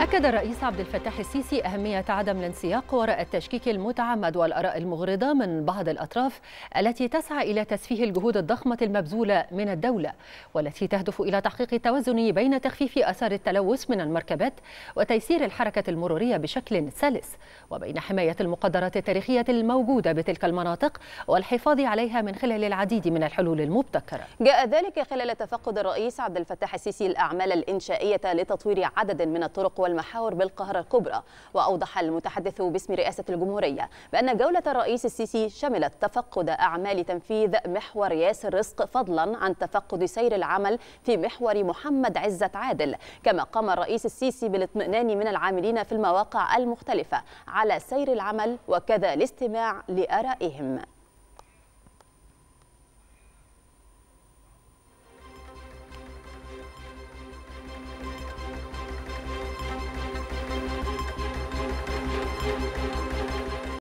أكد الرئيس عبد الفتاح السيسي أهمية عدم الانسياق وراء التشكيك المتعمد والآراء المغرضة من بعض الأطراف التي تسعى إلى تسفيه الجهود الضخمة المبذولة من الدولة والتي تهدف إلى تحقيق التوازن بين تخفيف آثار التلوث من المركبات وتيسير الحركة المرورية بشكل سلس وبين حماية المقدرات التاريخية الموجودة بتلك المناطق والحفاظ عليها من خلال العديد من الحلول المبتكرة. جاء ذلك خلال تفقد الرئيس عبد الفتاح السيسي الأعمال الإنشائية لتطوير عدد من الطرق والمحاور بالقاهرة الكبرى. وأوضح المتحدث باسم رئاسة الجمهورية بأن جولة الرئيس السيسي شملت تفقد أعمال تنفيذ محور ياسر رزق فضلا عن تفقد سير العمل في محور محمد عزة عادل. كما قام الرئيس السيسي بالاطمئنان من العاملين في المواقع المختلفة على سير العمل وكذا الاستماع لآرائهم.